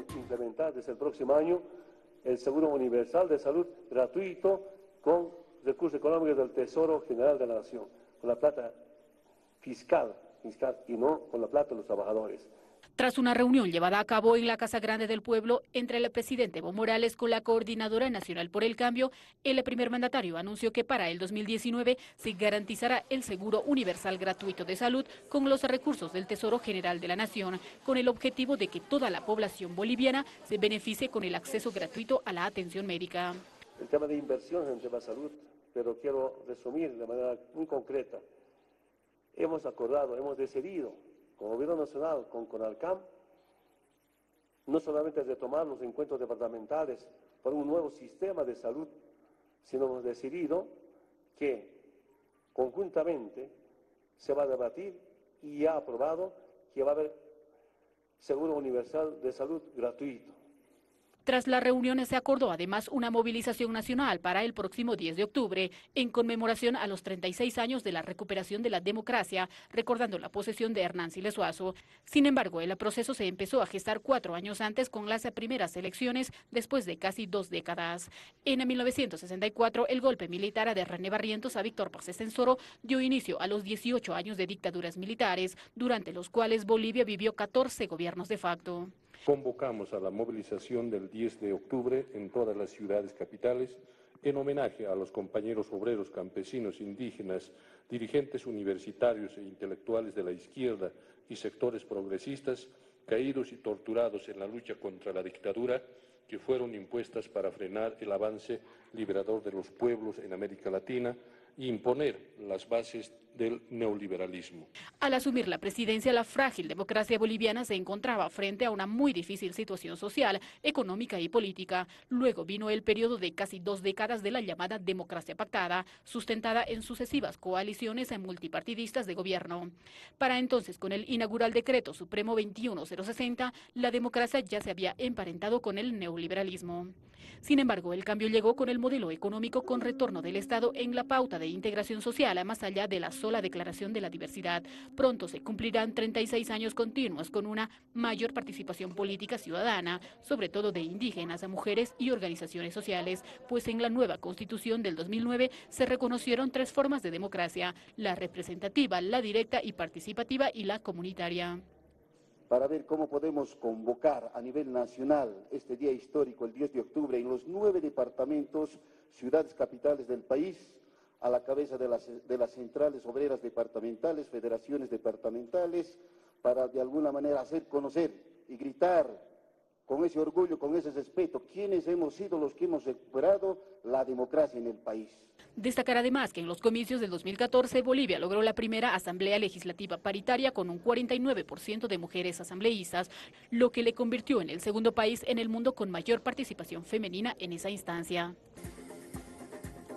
implementar desde el próximo año el Seguro Universal de Salud gratuito con recursos económicos del Tesoro General de la Nación, con la plata fiscal, fiscal y no con la plata de los trabajadores. Tras una reunión llevada a cabo en la Casa Grande del Pueblo entre el presidente Evo Morales con la Coordinadora Nacional por el Cambio, el primer mandatario anunció que para el 2019 se garantizará el seguro universal gratuito de salud con los recursos del Tesoro General de la Nación, con el objetivo de que toda la población boliviana se beneficie con el acceso gratuito a la atención médica. El tema de inversión en tema de salud, pero quiero resumir de manera muy concreta. Hemos acordado, hemos decidido como Gobierno Nacional, con CONALCAM, no solamente retomar los encuentros departamentales por un nuevo sistema de salud, sino hemos decidido que conjuntamente se va a debatir y ya aprobado que va a haber seguro universal de salud gratuito. Tras la reunión se acordó además una movilización nacional para el próximo 10 de octubre en conmemoración a los 36 años de la recuperación de la democracia, recordando la posesión de Hernán Siles Suazo. Sin embargo, el proceso se empezó a gestar cuatro años antes con las primeras elecciones después de casi dos décadas. En 1964, el golpe militar de René Barrientos a Víctor Paz Censoro dio inicio a los 18 años de dictaduras militares, durante los cuales Bolivia vivió 14 gobiernos de facto. Convocamos a la movilización del 10 de octubre en todas las ciudades capitales en homenaje a los compañeros obreros, campesinos, indígenas, dirigentes universitarios e intelectuales de la izquierda y sectores progresistas caídos y torturados en la lucha contra la dictadura que fueron impuestas para frenar el avance liberador de los pueblos en América Latina imponer las bases del neoliberalismo. Al asumir la presidencia, la frágil democracia boliviana se encontraba frente a una muy difícil situación social, económica y política. Luego vino el periodo de casi dos décadas de la llamada democracia pactada, sustentada en sucesivas coaliciones multipartidistas de gobierno. Para entonces, con el inaugural decreto supremo 21060, la democracia ya se había emparentado con el neoliberalismo. Sin embargo, el cambio llegó con el modelo económico con retorno del Estado en la pauta de integración social, más allá de la sola declaración de la diversidad. Pronto se cumplirán 36 años continuos con una mayor participación política ciudadana, sobre todo de indígenas, mujeres y organizaciones sociales, pues en la nueva constitución del 2009 se reconocieron tres formas de democracia, la representativa, la directa y participativa y la comunitaria para ver cómo podemos convocar a nivel nacional este día histórico, el 10 de octubre, en los nueve departamentos, ciudades capitales del país, a la cabeza de las, de las centrales obreras departamentales, federaciones departamentales, para de alguna manera hacer conocer y gritar con ese orgullo, con ese respeto, quiénes hemos sido los que hemos recuperado la democracia en el país. Destacar además que en los comicios del 2014 Bolivia logró la primera asamblea legislativa paritaria con un 49% de mujeres asambleístas, lo que le convirtió en el segundo país en el mundo con mayor participación femenina en esa instancia.